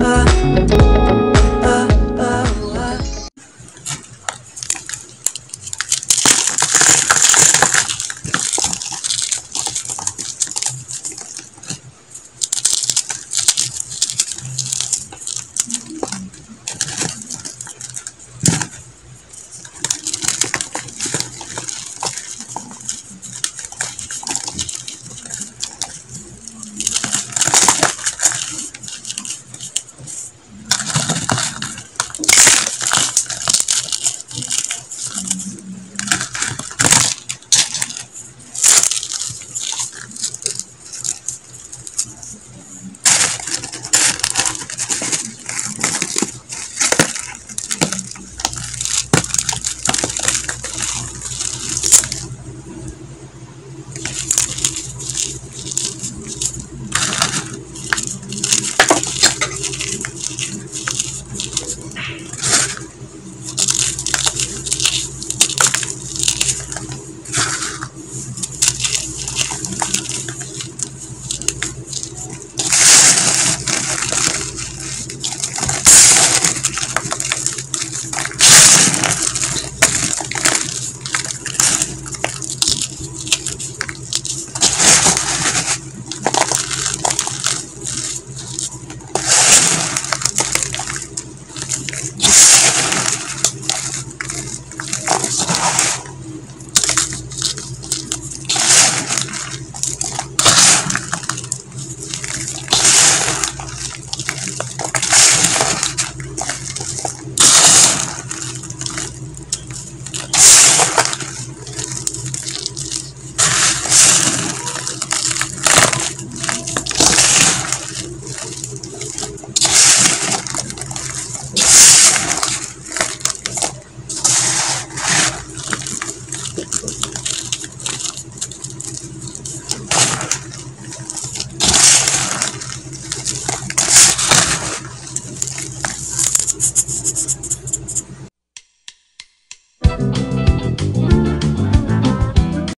uh, uh.